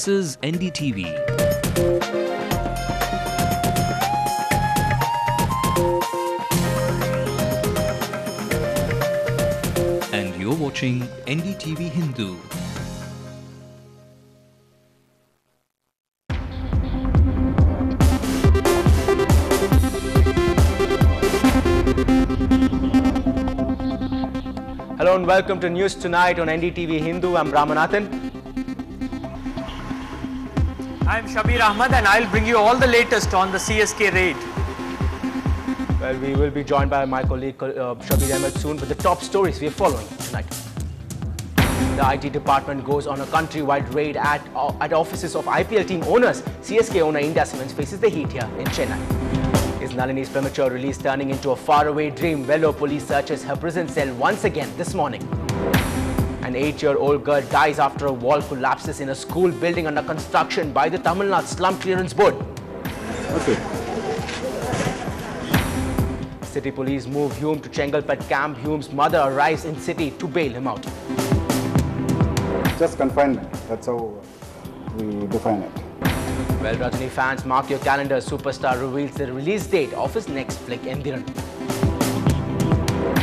This is NDTV. And you're watching NDTV Hindu. Hello and welcome to News Tonight on NDTV Hindu. I'm Ramanathan. I'm Shabir Ahmad and I'll bring you all the latest on the CSK raid. Well, we will be joined by my colleague uh, Shabir Ahmed soon with the top stories we are following tonight. The IT department goes on a countrywide raid at, uh, at offices of IPL team owners. CSK owner India Cements faces the heat here in Chennai. Is Nalini's premature release turning into a faraway dream? Vellore police searches her prison cell once again this morning. An eight-year-old girl dies after a wall collapses in a school building under construction by the Tamil Nadu Slum Clearance Board. Okay. City police move Hume to Chengalpet camp. Hume's mother arrives in city to bail him out. just confinement. That's how we define it. Well, Rajini fans, mark your calendar. Superstar reveals the release date of his next flick, Endiran.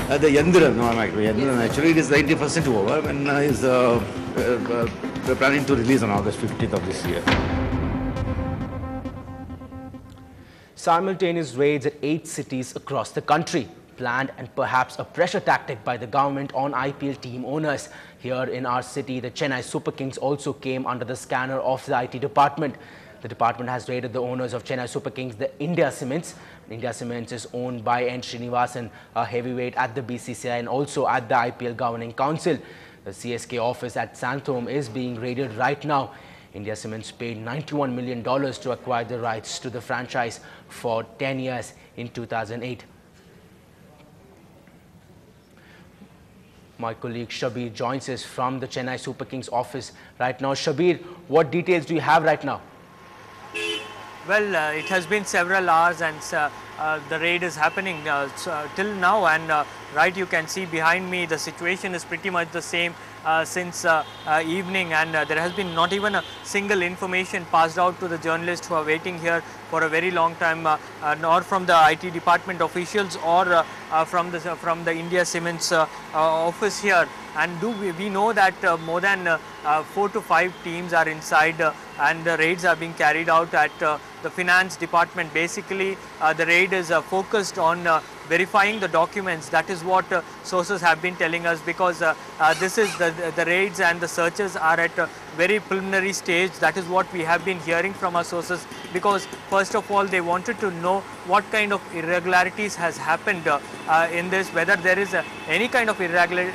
Uh, the Yandiran, no, I'm actually, Yandiran, actually it is 90% over and uh, is uh, uh, uh, planning to release on August 15th of this year. Simultaneous raids at eight cities across the country. Planned and perhaps a pressure tactic by the government on IPL team owners. Here in our city, the Chennai Super Kings also came under the scanner of the IT department. The department has raided the owners of Chennai Super Kings, the India Cements. India Cements is owned by N. Srinivasan, a heavyweight at the BCCI and also at the IPL Governing Council. The CSK office at Santhome is being raided right now. India Cements paid $91 million to acquire the rights to the franchise for 10 years in 2008. My colleague Shabir joins us from the Chennai Super Kings office right now. Shabir, what details do you have right now? Well, uh, it has been several hours and uh, uh, the raid is happening uh, uh, till now and uh, right you can see behind me the situation is pretty much the same uh, since uh, uh, evening and uh, there has been not even a single information passed out to the journalists who are waiting here for a very long time uh, uh, nor from the IT department officials or from the from the India Cements uh, office here. And do we, we know that more than uh, uh, four to five teams are inside and the raids are being carried out at the finance department. Basically the raid is focused on verifying the documents. That is what uh, sources have been telling us because uh, uh, this is the the raids and the searches are at a very preliminary stage. That is what we have been hearing from our sources because first of all they wanted to know what kind of irregularities has happened uh, uh, in this whether there is uh, any kind of irregular,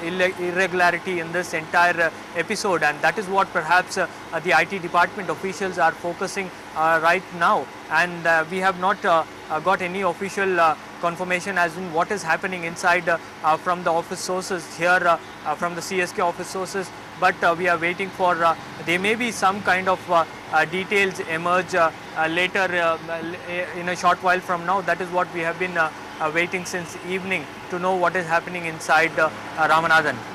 irregularity in this entire episode. And that is what perhaps the IT department officials are focusing right now. And we have not got any official confirmation as in what is happening inside uh, uh, from the office sources here uh, uh from the CSK office sources but uh, we are waiting for uh, there may be some kind of details emerge later uh, eh, in a short while from now that is what we have been waiting since evening to know what is happening inside Ramanathan.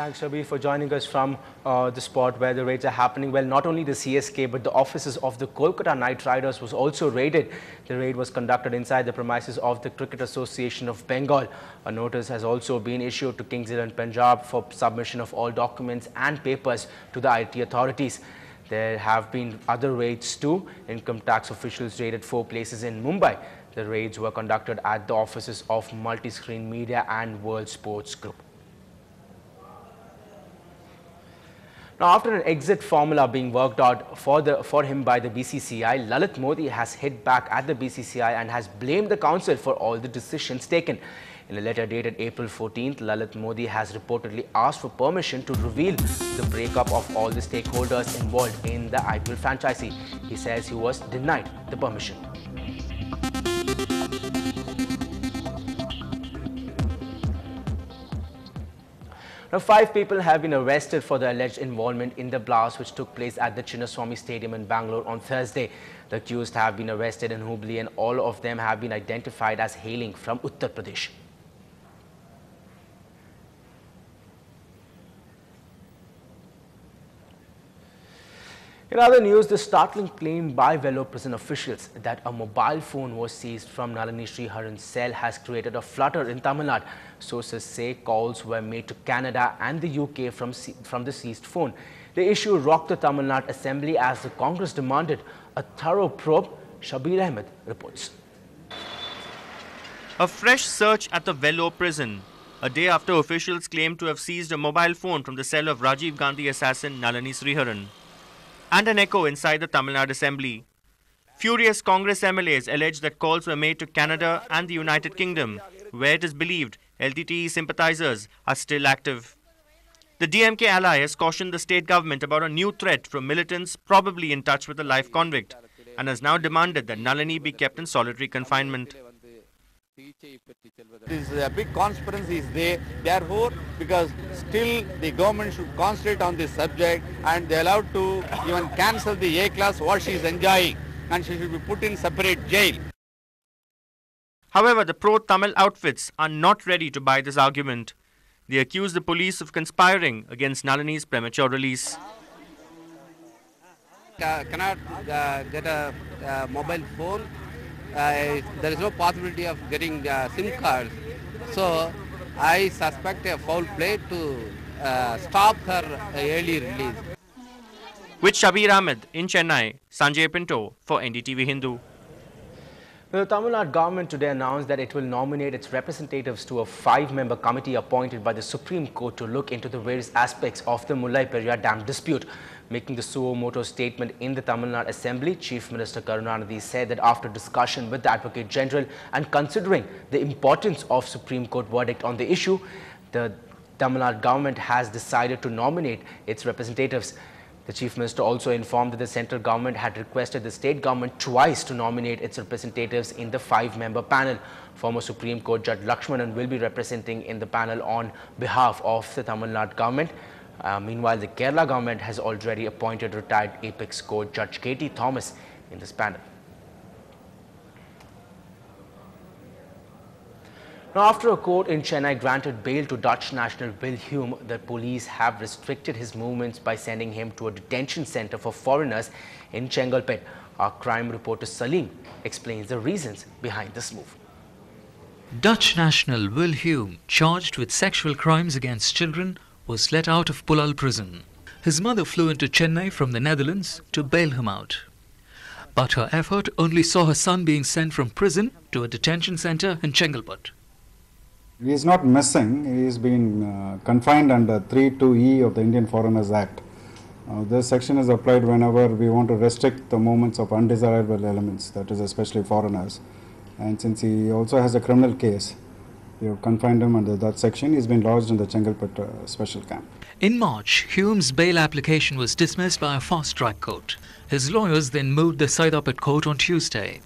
Thanks, Shabir, for joining us from uh, the spot where the raids are happening. Well, not only the CSK, but the offices of the Kolkata Knight Riders was also raided. The raid was conducted inside the premises of the Cricket Association of Bengal. A notice has also been issued to Kings Eleven Punjab for submission of all documents and papers to the IT authorities. There have been other raids too. Income tax officials raided four places in Mumbai. The raids were conducted at the offices of Multi-Screen Media and World Sports Group. Now, after an exit formula being worked out for, the, for him by the BCCI, Lalit Modi has hit back at the BCCI and has blamed the council for all the decisions taken. In a letter dated April 14th, Lalit Modi has reportedly asked for permission to reveal the breakup of all the stakeholders involved in the IPL franchisee. He says he was denied the permission. Now, five people have been arrested for their alleged involvement in the blast which took place at the Chinnaswamy Stadium in Bangalore on Thursday. The accused have been arrested in Hubli and all of them have been identified as hailing from Uttar Pradesh. In other news, the startling claim by Vellore prison officials that a mobile phone was seized from Nalini Sriharan's cell has created a flutter in Tamil Nadu. Sources say calls were made to Canada and the UK from, from the seized phone. The issue rocked the Tamil Nadu Assembly as the Congress demanded a thorough probe. Shabir Ahmed reports. A fresh search at the Vellore prison, a day after officials claimed to have seized a mobile phone from the cell of Rajiv Gandhi assassin Nalini Sriharan. And an echo inside the Tamil Nadu Assembly. Furious Congress MLAs alleged that calls were made to Canada and the United Kingdom, where it is believed LTTE sympathizers are still active. The DMK ally has cautioned the state government about a new threat from militants probably in touch with a life convict and has now demanded that Nalini be kept in solitary confinement. This is a big conspiracy is there, therefore, because still the government should concentrate on this subject and they allowed to even cancel the A class what she is enjoying and she should be put in separate jail. However, the pro-Tamil outfits are not ready to buy this argument. They accuse the police of conspiring against Nalini's premature release. Uh, cannot uh, get a uh, mobile phone. Uh, there is no possibility of getting uh, SIM cards. So I suspect a foul play to uh, stop her early release. With Shabir Ahmed in Chennai, Sanjay Pinto for NDTV Hindu. The Tamil Nadu government today announced that it will nominate its representatives to a five-member committee appointed by the Supreme Court to look into the various aspects of the Mullai Periyar Dam dispute. Making the suo moto statement in the Tamil Nadu Assembly, Chief Minister Karunanidhi said that after discussion with the Advocate General and considering the importance of Supreme Court verdict on the issue, the Tamil Nadu government has decided to nominate its representatives. The Chief Minister also informed that the central government had requested the state government twice to nominate its representatives in the five-member panel. Former Supreme Court Judge Lakshmanan will be representing in the panel on behalf of the Tamil Nadu government. Uh, meanwhile, the Kerala government has already appointed retired Apex Court Judge K.T. Thomas in this panel. Now, after a court in Chennai granted bail to Dutch national Will Hume, the police have restricted his movements by sending him to a detention center for foreigners in Chengalpet. Our crime reporter Salim explains the reasons behind this move. Dutch national Will Hume, charged with sexual crimes against children, was let out of Pulal prison. His mother flew into Chennai from the Netherlands to bail him out. But her effort only saw her son being sent from prison to a detention center in Chengalpet. He is not missing, he is being uh, confined under 32E of the Indian Foreigners Act. Uh, this section is applied whenever we want to restrict the movements of undesirable elements, that is especially foreigners. And since he also has a criminal case, we have confined him under that section. He's been lodged in the Chengalpet uh, special camp. In March, Hume's bail application was dismissed by a fast-track court. His lawyers then moved the Saidapet court on Tuesday.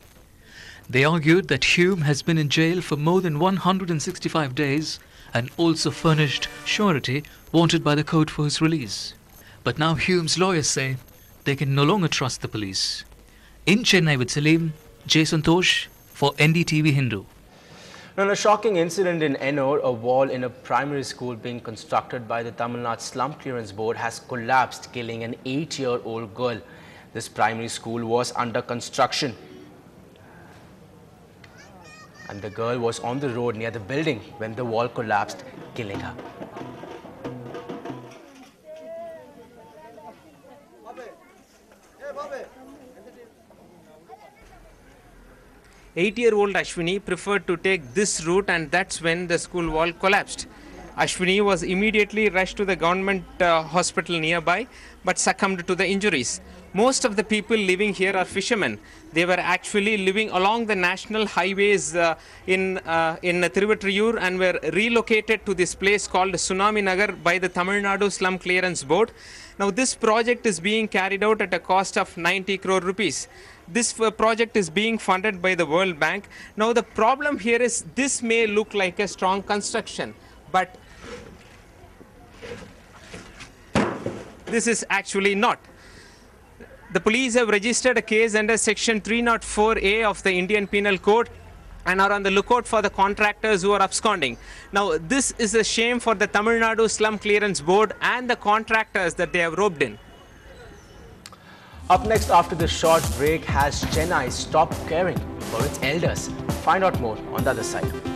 They argued that Hume has been in jail for more than 165 days and also furnished surety wanted by the court for his release. But now Hume's lawyers say they can no longer trust the police. In Chennai with Salim, Jason Tosh for NDTV Hindu. Now, a shocking incident in Ennore, a wall in a primary school being constructed by the Tamil Nadu Slum Clearance Board has collapsed, killing an eight-year-old girl. This primary school was under construction and the girl was on the road near the building when the wall collapsed, killing her. Eight-year-old Ashwini preferred to take this route and that's when the school wall collapsed. Ashwini was immediately rushed to the government uh, hospital nearby but succumbed to the injuries. Most of the people living here are fishermen. They were actually living along the national highways uh, in, uh, in Thiruvottiyur and were relocated to this place called Tsunami Nagar by the Tamil Nadu Slum Clearance Board. Now this project is being carried out at a cost of 90 crore rupees. This uh, project is being funded by the World Bank. Now the problem here is this may look like a strong construction, but this is actually not. The police have registered a case under section 304A of the Indian Penal Code and are on the lookout for the contractors who are absconding. Now, this is a shame for the Tamil Nadu Slum Clearance Board and the contractors that they have roped in. Up next after this short break, has Chennai stopped caring for its elders? Find out more on the other side.